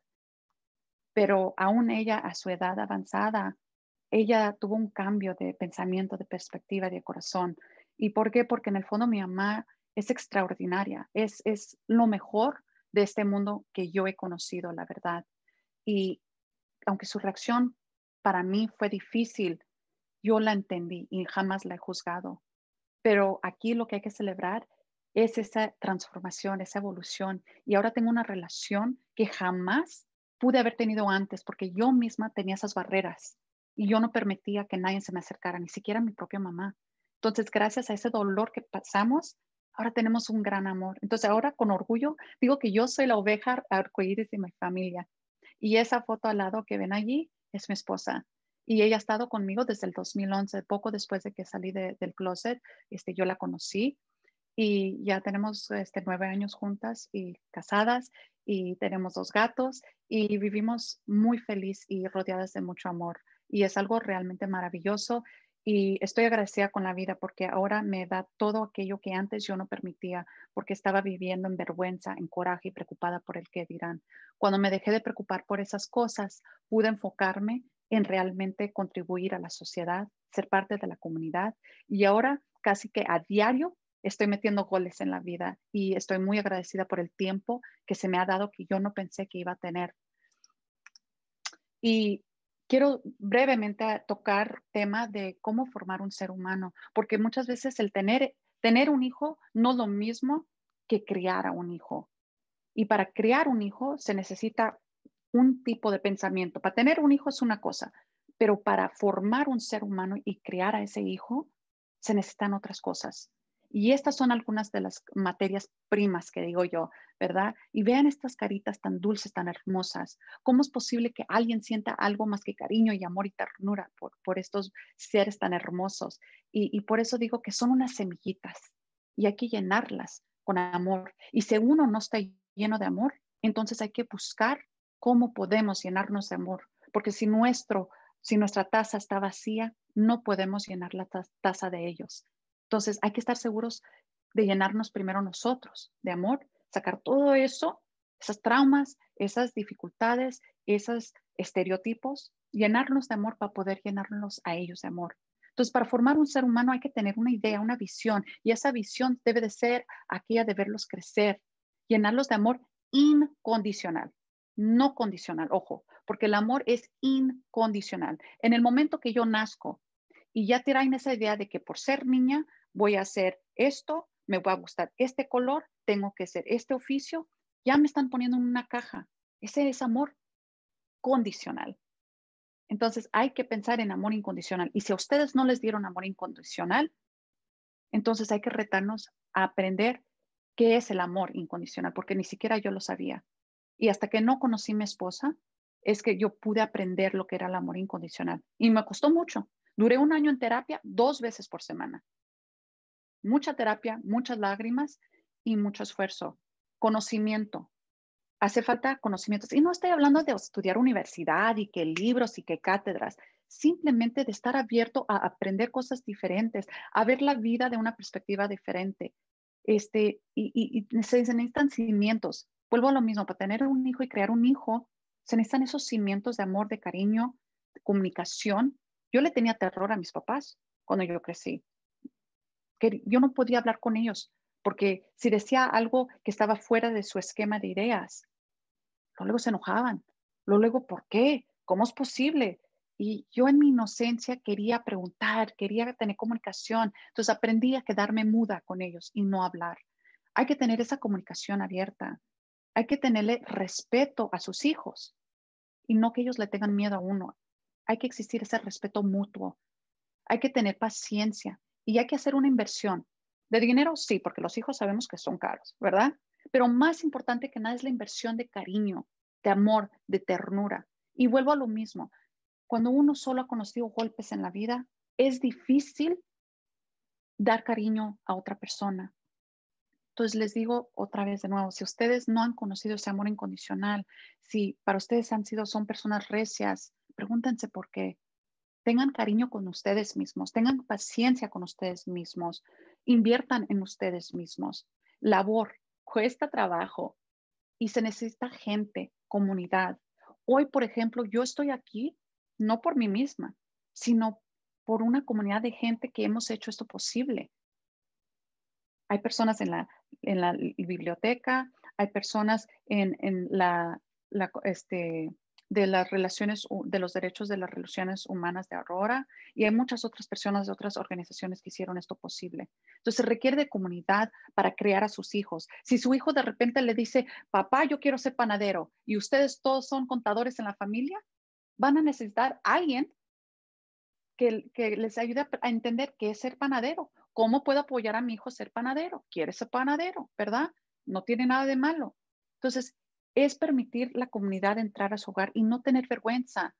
pero aún ella a su edad avanzada ella tuvo un cambio de pensamiento, de perspectiva, de corazón. ¿Y por qué? Porque en el fondo mi mamá es extraordinaria, es, es lo mejor de este mundo que yo he conocido, la verdad. Y aunque su reacción para mí fue difícil, yo la entendí y jamás la he juzgado. Pero aquí lo que hay que celebrar es esa transformación, esa evolución. Y ahora tengo una relación que jamás pude haber tenido antes porque yo misma tenía esas barreras y yo no permitía que nadie se me acercara, ni siquiera mi propia mamá. Entonces, gracias a ese dolor que pasamos, ahora tenemos un gran amor. Entonces, ahora con orgullo digo que yo soy la oveja arcoíris de mi familia. Y esa foto al lado que ven allí es mi esposa. Y ella ha estado conmigo desde el 2011, poco después de que salí del closet. Este, yo la conocí y ya tenemos este, nueve años juntas y casadas y tenemos dos gatos y vivimos muy feliz y rodeadas de mucho amor. Y es algo realmente maravilloso y estoy agradecida con la vida porque ahora me da todo aquello que antes yo no permitía porque estaba viviendo en vergüenza, en coraje y preocupada por el que dirán. Cuando me dejé de preocupar por esas cosas, pude enfocarme en realmente contribuir a la sociedad, ser parte de la comunidad y ahora casi que a diario estoy metiendo goles en la vida y estoy muy agradecida por el tiempo que se me ha dado que yo no pensé que iba a tener. Y quiero brevemente tocar tema de cómo formar un ser humano, porque muchas veces el tener, tener un hijo no es lo mismo que criar a un hijo. Y para criar un hijo se necesita un tipo de pensamiento. Para tener un hijo es una cosa, pero para formar un ser humano y criar a ese hijo se necesitan otras cosas. Y estas son algunas de las materias primas que digo yo, ¿verdad? Y vean estas caritas tan dulces, tan hermosas. ¿Cómo es posible que alguien sienta algo más que cariño y amor y ternura por, por estos seres tan hermosos? Y, por eso digo que son unas semillitas y hay que llenarlas con amor. Y si uno no está lleno de amor, entonces hay que buscar cómo podemos llenarnos de amor, porque si nuestro si nuestra taza está vacía, no podemos llenar la taza de ellos. Entonces hay que estar seguros de llenarnos primero nosotros de amor, sacar todo eso, esas traumas, esas dificultades, esos estereotipos, llenarnos de amor para poder llenarnos a ellos de amor. Entonces, para formar un ser humano hay que tener una idea, una visión, y esa visión debe de ser aquella de verlos crecer, llenarlos de amor incondicional, no condicional, ojo, porque el amor es incondicional. En el momento que yo nazco y ya traen esa idea de que por ser niña voy a hacer esto, me va a gustar este color, tengo que hacer este oficio, ya me están poniendo en una caja. Ese es amor condicional. Entonces hay que pensar en amor incondicional. Y si a ustedes no les dieron amor incondicional, entonces hay que retarnos a aprender qué es el amor incondicional, porque ni siquiera yo lo sabía. Y hasta que no conocí mi esposa, es que yo pude aprender lo que era el amor incondicional. Y me costó mucho, Duré un año en terapia dos veces por semana. Mucha terapia, muchas lágrimas y mucho esfuerzo. Conocimiento. Hace falta conocimientos. Y no estoy hablando de estudiar universidad y que libros y que cátedras. Simplemente de estar abierto a aprender cosas diferentes, a ver la vida de una perspectiva diferente. Este, y, y se necesitan cimientos. Vuelvo a lo mismo, para tener un hijo y crear un hijo, se necesitan esos cimientos de amor, de cariño, de comunicación yo le tenía terror a mis papás cuando yo crecí. Que yo no podía hablar con ellos porque si decía algo que estaba fuera de su esquema de ideas, luego se enojaban. Luego, ¿por qué? ¿Cómo es posible? Y yo en mi inocencia quería preguntar, quería tener comunicación. Entonces aprendí a quedarme muda con ellos y no hablar. Hay que tener esa comunicación abierta. Hay que tenerle respeto a sus hijos y no que ellos le tengan miedo a uno hay que existir ese respeto mutuo. Hay que tener paciencia y hay que hacer una inversión. De dinero, sí, porque los hijos sabemos que son caros, ¿verdad? Pero más importante que nada es la inversión de cariño, de amor, de ternura. Y vuelvo a lo mismo. Cuando uno solo ha conocido golpes en la vida, es difícil dar cariño a otra persona. Entonces les digo otra vez de nuevo, si ustedes no han conocido ese amor incondicional, si para ustedes han sido, son personas recias, pregúntense por qué. Tengan cariño con ustedes mismos, tengan paciencia con ustedes mismos, inviertan en ustedes mismos. Labor, cuesta trabajo y se necesita gente, comunidad. Hoy, por ejemplo, yo estoy aquí no por mí misma, sino por una comunidad de gente que hemos hecho esto posible. Hay personas en la, en la biblioteca, hay personas en, en la, la, este, de las relaciones, de los derechos de las relaciones humanas de Aurora y hay muchas otras personas de otras organizaciones que hicieron esto posible. Entonces, se requiere de comunidad para crear a sus hijos. Si su hijo de repente le dice, papá, yo quiero ser panadero y ustedes todos son contadores en la familia, van a necesitar alguien que, que les ayude a entender qué es ser panadero. ¿Cómo puedo apoyar a mi hijo ser panadero? ¿Quiere ser panadero? ¿Verdad? No tiene nada de malo. Entonces, es permitir la comunidad entrar a su hogar y no tener vergüenza.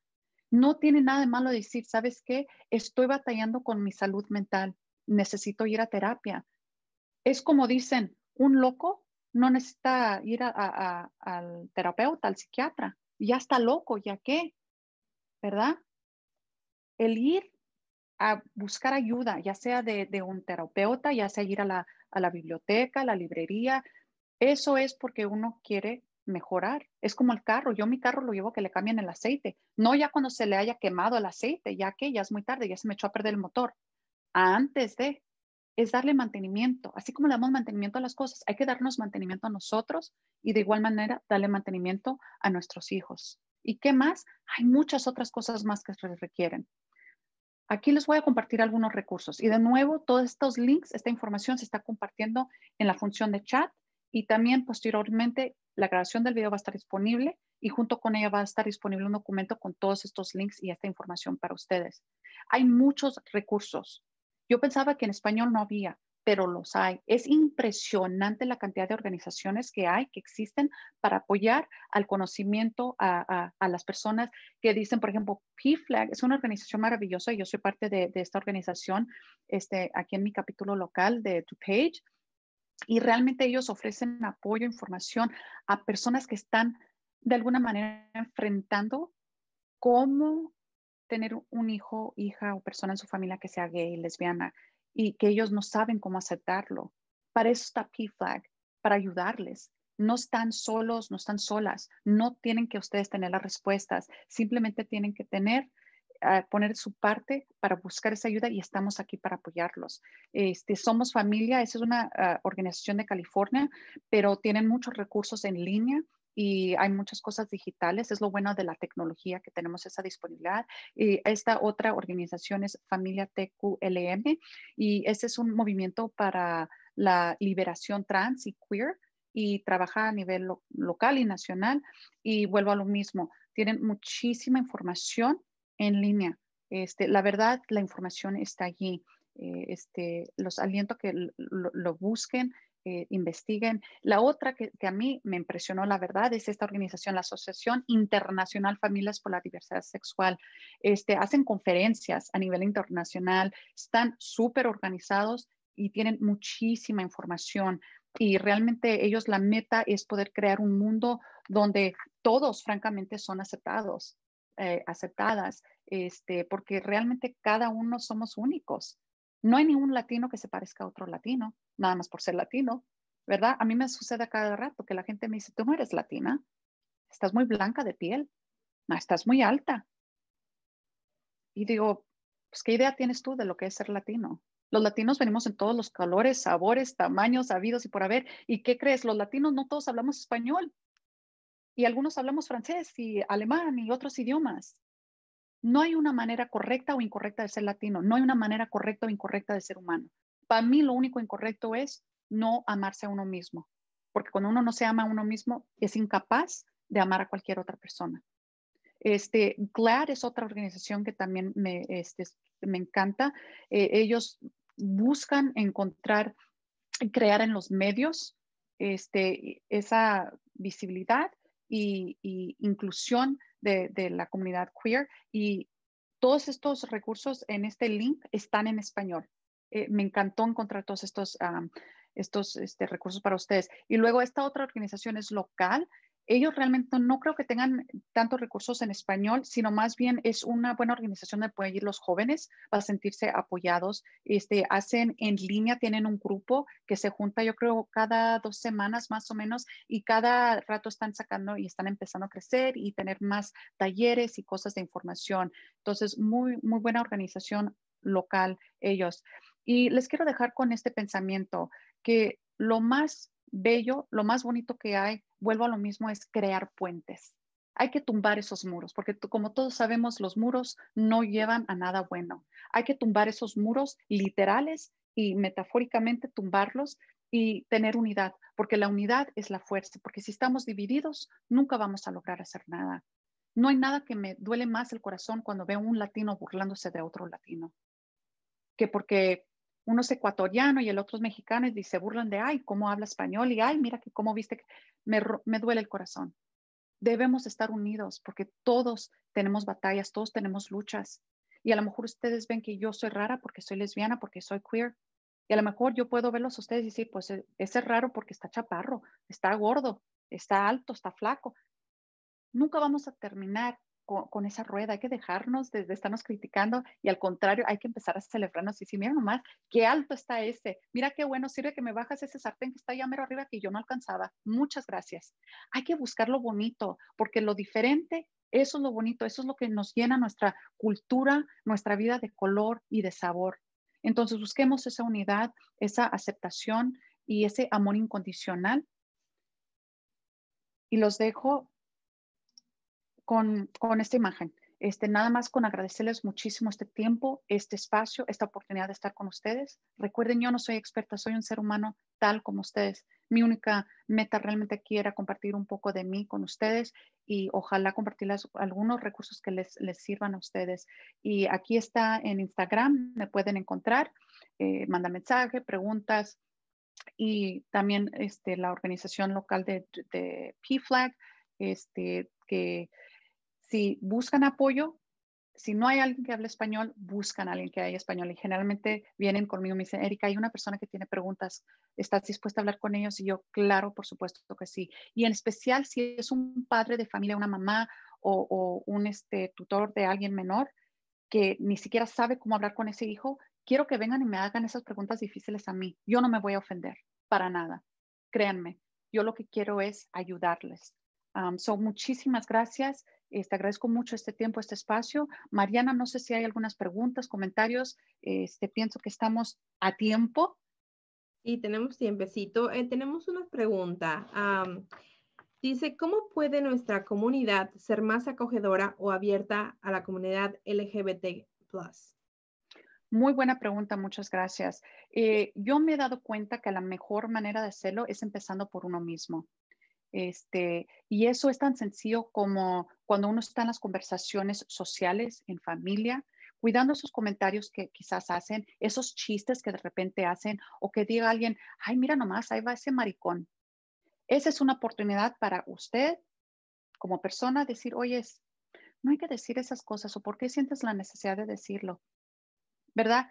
No tiene nada de malo decir, ¿sabes qué? Estoy batallando con mi salud mental, necesito ir a terapia. Es como dicen, un loco no necesita ir al terapeuta, al psiquiatra, ya está loco, ya qué, ¿verdad? El ir a buscar ayuda, ya sea de, un terapeuta, ya sea ir a la, la biblioteca, a la librería, eso es porque uno quiere mejorar. Es como el carro. Yo mi carro lo llevo que le cambien el aceite. No ya cuando se le haya quemado el aceite, ya que ya es muy tarde, ya se me echó a perder el motor. Antes de, es darle mantenimiento. Así como le damos mantenimiento a las cosas, hay que darnos mantenimiento a nosotros y de igual manera darle mantenimiento a nuestros hijos. ¿Y qué más? Hay muchas otras cosas más que se requieren. Aquí les voy a compartir algunos recursos. Y de nuevo, todos estos links, esta información se está compartiendo en la función de chat y también posteriormente la grabación del video va a estar disponible y junto con ella va a estar disponible un documento con todos estos links y esta información para ustedes. Hay muchos recursos. Yo pensaba que en español no había, pero los hay. Es impresionante la cantidad de organizaciones que hay, que existen para apoyar al conocimiento a, las personas que dicen, por ejemplo, PFLAG es una organización maravillosa. Yo soy parte de, esta organización este, aquí en mi capítulo local de DuPage y realmente ellos ofrecen apoyo, información a personas que están de alguna manera enfrentando cómo tener un hijo, hija o persona en su familia que sea gay, lesbiana y que ellos no saben cómo aceptarlo. Para eso está PFLAG, para ayudarles. No están solos, no están solas, no tienen que ustedes tener las respuestas, simplemente tienen que tener poner su parte para buscar esa ayuda y estamos aquí para apoyarlos. Este, Somos Familia, esa es una ah, organización de California, pero tienen muchos recursos en línea y hay muchas cosas digitales. Es lo bueno de la tecnología que tenemos esa disponibilidad. Y esta otra organización es Familia TQLM y ese es un movimiento para la liberación trans y queer y trabaja a nivel local y nacional. Y vuelvo a lo mismo, tienen muchísima información en línea. Este, la verdad, la información está allí. Eh, este, los aliento que lo, busquen, eh, investiguen. La otra que, a mí me impresionó, la verdad, es esta organización, la Asociación Internacional Familias por la Diversidad Sexual. Este, hacen conferencias a nivel internacional, están súper organizados y tienen muchísima información. Y realmente ellos la meta es poder crear un mundo donde todos, francamente, son aceptados. Eh, aceptadas, este, porque realmente cada uno somos únicos. No hay ningún latino que se parezca a otro latino, nada más por ser latino, ¿verdad? A mí me sucede a cada rato que la gente me dice, tú no eres latina, estás muy blanca de piel, no, estás muy alta. Y digo, pues, ¿qué idea tienes tú de lo que es ser latino? Los latinos venimos en todos los colores, sabores, tamaños, habidos y por haber. ¿Y qué crees? Los latinos no todos hablamos español y algunos hablamos francés y alemán y otros idiomas. No hay una manera correcta o incorrecta de ser latino, no hay una manera correcta o incorrecta de ser humano. Para mí lo único incorrecto es no amarse a uno mismo, porque cuando uno no se ama a uno mismo es incapaz de amar a cualquier otra persona. Este, GLAD es otra organización que también me, este, me encanta. Eh, ellos buscan encontrar, crear en los medios este, esa visibilidad y, inclusión de, la comunidad queer. Y todos estos recursos en este link están en español. Eh, me encantó encontrar todos estos, estos este, recursos para ustedes. Y luego esta otra organización es local ellos realmente no creo que tengan tantos recursos en español, sino más bien es una buena organización donde pueden ir los jóvenes para sentirse apoyados. Este, hacen en línea, tienen un grupo que se junta, yo creo, cada dos semanas más o menos, y cada rato están sacando y están empezando a crecer y tener más talleres y cosas de información. Entonces, muy, muy buena organización local ellos. Y les quiero dejar con este pensamiento que lo más bello, lo más bonito que hay, vuelvo a lo mismo, es crear puentes. Hay que tumbar esos muros, porque como todos sabemos, los muros no llevan a nada bueno. Hay que tumbar esos muros literales y metafóricamente tumbarlos y tener unidad, porque la unidad es la fuerza, porque si estamos divididos, nunca vamos a lograr hacer nada. No hay nada que me duele más el corazón cuando veo un latino burlándose de otro latino, que porque uno es ecuatoriano y el otro es mexicano y se burlan de, ay, cómo habla español y, ay, mira que cómo viste, me, me duele el corazón. Debemos estar unidos porque todos tenemos batallas, todos tenemos luchas. Y a lo mejor ustedes ven que yo soy rara porque soy lesbiana, porque soy queer. Y a lo mejor yo puedo verlos a ustedes y decir, pues e, ese es raro porque está chaparro, está gordo, está alto, está flaco. Nunca vamos a terminar con, esa rueda, hay que dejarnos de, estarnos criticando y al contrario, hay que empezar a celebrarnos y decir, mira nomás, qué alto está ese, mira qué bueno, sirve que me bajas ese sartén que está allá mero arriba que yo no alcanzaba, muchas gracias. Hay que buscar lo bonito, porque lo diferente, eso es lo bonito, eso es lo que nos llena nuestra cultura, nuestra vida de color y de sabor. Entonces busquemos esa unidad, esa aceptación y ese amor incondicional. Y los dejo con, esta imagen. Este, nada más con agradecerles muchísimo este tiempo, este espacio, esta oportunidad de estar con ustedes. Recuerden, yo no soy experta, soy un ser humano tal como ustedes. Mi única meta realmente aquí era compartir un poco de mí con ustedes y ojalá compartirles algunos recursos que les, sirvan a ustedes. Y aquí está en Instagram, me pueden encontrar, eh, manda mensaje, preguntas y también este, la organización local de, de PFLAG, este, que si buscan apoyo, si no hay alguien que hable español, buscan a alguien que hable español y generalmente vienen conmigo y me dicen, Erika, hay una persona que tiene preguntas, ¿estás dispuesta a hablar con ellos? Y yo, claro, por supuesto que sí. Y en especial si es un padre de familia, una mamá o, un este, tutor de alguien menor que ni siquiera sabe cómo hablar con ese hijo, quiero que vengan y me hagan esas preguntas difíciles a mí. Yo no me voy a ofender para nada. Créanme, yo lo que quiero es ayudarles. Um, so, muchísimas gracias. Este, agradezco mucho este tiempo, este espacio. Mariana, no sé si hay algunas preguntas, comentarios. Este, pienso que estamos a tiempo. Y tenemos tiempecito. Eh, tenemos una pregunta. dice, ¿cómo puede nuestra comunidad ser más acogedora o abierta a la comunidad LGBT+. Muy buena pregunta, muchas gracias. Eh, yo me he dado cuenta que la mejor manera de hacerlo es empezando por uno mismo. Este, y eso es tan sencillo como cuando uno está en las conversaciones sociales, en familia, cuidando esos comentarios que quizás hacen, esos chistes que de repente hacen, o que diga alguien, ay, mira nomás, ahí va ese maricón. Esa es una oportunidad para usted como persona decir, oye, no hay que decir esas cosas, o por qué sientes la necesidad de decirlo. ¿Verdad?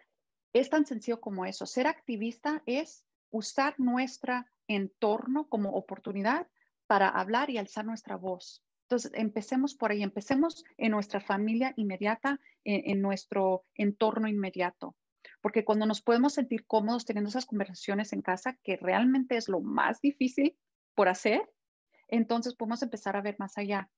Es tan sencillo como eso. Ser activista es usar nuestro entorno como oportunidad para hablar y alzar nuestra voz. Entonces, empecemos por ahí, empecemos en nuestra familia inmediata, en, nuestro entorno inmediato, porque cuando nos podemos sentir cómodos teniendo esas conversaciones en casa, que realmente es lo más difícil por hacer, entonces podemos empezar a ver más allá.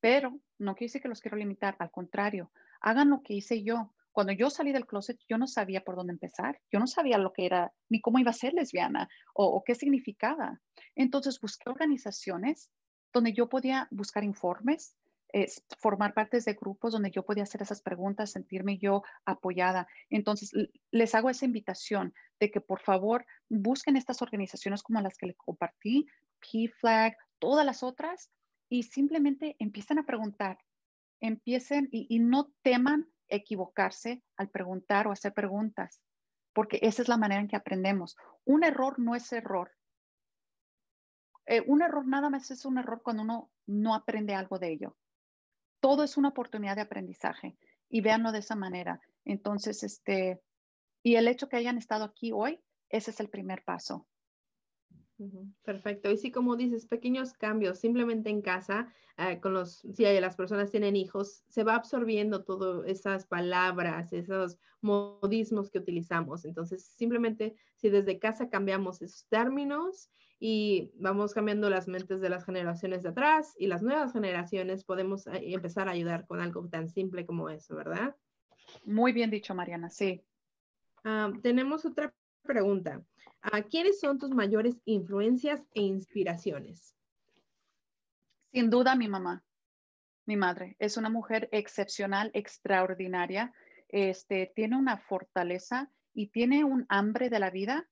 Pero no quiere decir que los quiero limitar, al contrario, hagan lo que hice yo. Cuando yo salí del closet, yo no sabía por dónde empezar, yo no sabía lo que era, ni cómo iba a ser lesbiana o, qué significaba. Entonces busqué organizaciones donde yo podía buscar informes, formar partes de grupos donde yo podía hacer esas preguntas, sentirme yo apoyada. Entonces, les hago esa invitación de que por favor busquen estas organizaciones como las que les compartí, PFLAG, todas las otras, y simplemente empiecen a preguntar, empiecen y no teman equivocarse al preguntar o hacer preguntas, porque esa es la manera en que aprendemos. Un error no es error. Eh, un error nada más es un error cuando uno no aprende algo de ello. Todo es una oportunidad de aprendizaje y véanlo de esa manera. Entonces, este, y el hecho que hayan estado aquí hoy, ese es el primer paso. Perfecto. Y sí, como dices, pequeños cambios, simplemente en casa, eh, con los, si las personas tienen hijos, se va absorbiendo todas esas palabras, esos modismos que utilizamos. Entonces, simplemente si desde casa cambiamos esos términos y vamos cambiando las mentes de las generaciones de atrás y las nuevas generaciones, podemos eh, empezar a ayudar con algo tan simple como eso, ¿verdad? Muy bien dicho, Mariana, sí. Ah, tenemos otra pregunta. ¿Quiénes son tus mayores influencias e inspiraciones? Sin duda mi mamá. Mi madre es una mujer excepcional, extraordinaria. Este, tiene una fortaleza y tiene un hambre de la vida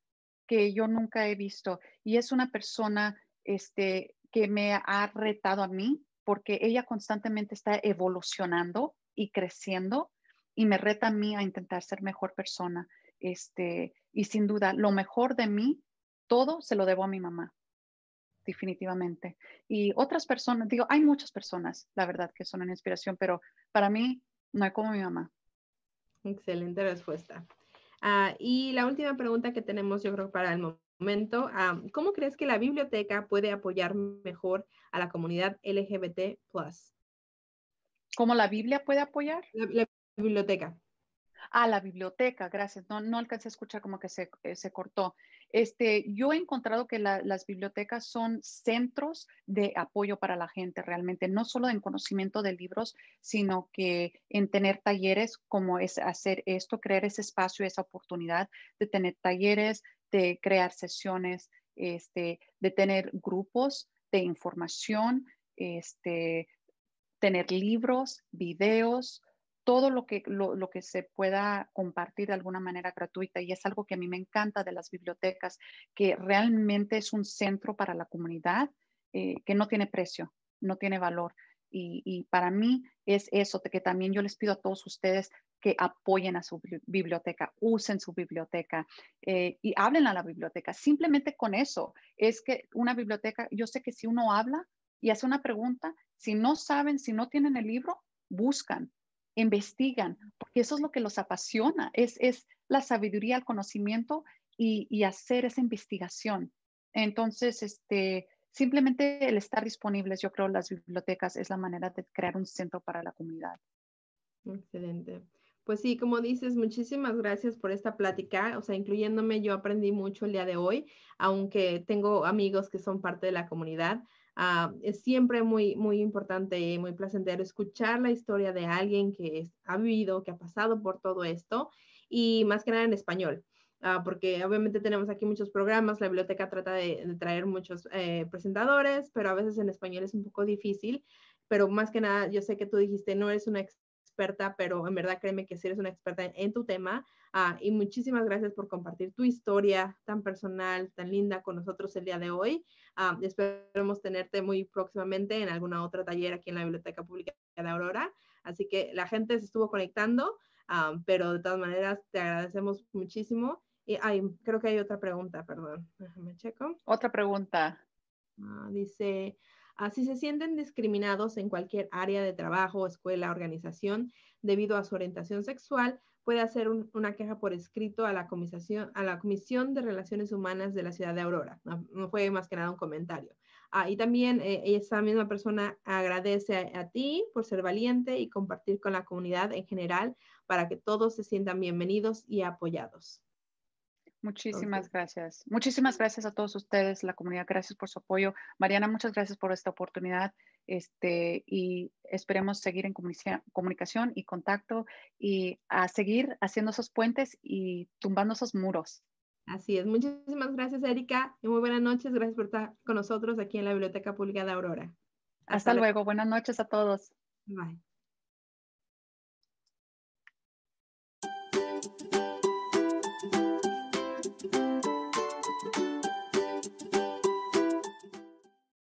que yo nunca he visto. Y es una persona este, que me ha retado a mí porque ella constantemente está evolucionando y creciendo y me reta a mí a intentar ser mejor persona. Este, y sin duda, lo mejor de mí, todo se lo debo a mi mamá, definitivamente. Y otras personas, digo, hay muchas personas, la verdad, que son una inspiración, pero para mí no hay como mi mamá. Excelente respuesta. Ah, y la última pregunta que tenemos, yo creo, para el momento, ah, ¿cómo crees que la biblioteca puede apoyar mejor a la comunidad LGBT? ¿Cómo la Biblia puede apoyar? La, biblioteca. Ah, la biblioteca, gracias. No, no alcancé a escuchar como que se, eh, se cortó. Este, yo he encontrado que las bibliotecas son centros de apoyo para la gente realmente, no solo en conocimiento de libros, sino que en tener talleres como es hacer esto, crear ese espacio, esa oportunidad de tener talleres, de crear sesiones, este, de tener grupos de información, este, tener libros, videos, todo lo que, lo, que se pueda compartir de alguna manera gratuita. Y es algo que a mí me encanta de las bibliotecas, que realmente es un centro para la comunidad eh, que no tiene precio, no tiene valor. Y, para mí es eso, que también yo les pido a todos ustedes que apoyen a su biblioteca, usen su biblioteca eh, y hablen a la biblioteca. Simplemente con eso es que una biblioteca, yo sé que si uno habla y hace una pregunta, si no saben, si no tienen el libro, buscan, investigan, porque eso es lo que los apasiona, es, es la sabiduría, el conocimiento y, hacer esa investigación. Entonces, este, simplemente el estar disponibles, yo creo, las bibliotecas es la manera de crear un centro para la comunidad. Excelente. Pues sí, como dices, muchísimas gracias por esta plática, o sea, incluyéndome, yo aprendí mucho el día de hoy, aunque tengo amigos que son parte de la comunidad. Ah, es siempre muy, muy importante y muy placentero escuchar la historia de alguien que ha vivido, que ha pasado por todo esto y más que nada en español. Ah, porque obviamente tenemos aquí muchos programas, la biblioteca trata de, traer muchos eh, presentadores, pero a veces en español es un poco difícil, pero más que nada, yo sé que tú dijiste, no eres una experta, pero en verdad créeme que sí eres una experta en, tu tema. Ah, y muchísimas gracias por compartir tu historia tan personal, tan linda con nosotros el día de hoy. Uh, esperemos tenerte muy próximamente en alguna otra taller aquí en la Biblioteca Pública de Aurora. Así que la gente se estuvo conectando, pero de todas maneras te agradecemos muchísimo. Y ay, creo que hay otra pregunta, perdón. Déjame checo. Otra pregunta. Ah, dice, si se sienten discriminados en cualquier área de trabajo, escuela, organización, debido a su orientación sexual, puede hacer una queja por escrito a la, comisión, a la Comisión de Relaciones Humanas de la Ciudad de Aurora. No, fue más que nada un comentario. Ah, y también eh, esa misma persona agradece a, ti por ser valiente y compartir con la comunidad en general para que todos se sientan bienvenidos y apoyados. Muchísimas gracias. Muchísimas gracias a todos ustedes, la comunidad. Gracias por su apoyo. Mariana, muchas gracias por esta oportunidad. Este, y esperemos seguir en comunicación y contacto y a seguir haciendo esos puentes y tumbando esos muros. Así es. Muchísimas gracias, Erika. Y muy buenas noches. Gracias por estar con nosotros aquí en la Biblioteca Pública de Aurora. Hasta, luego. Buenas noches a todos. Bye.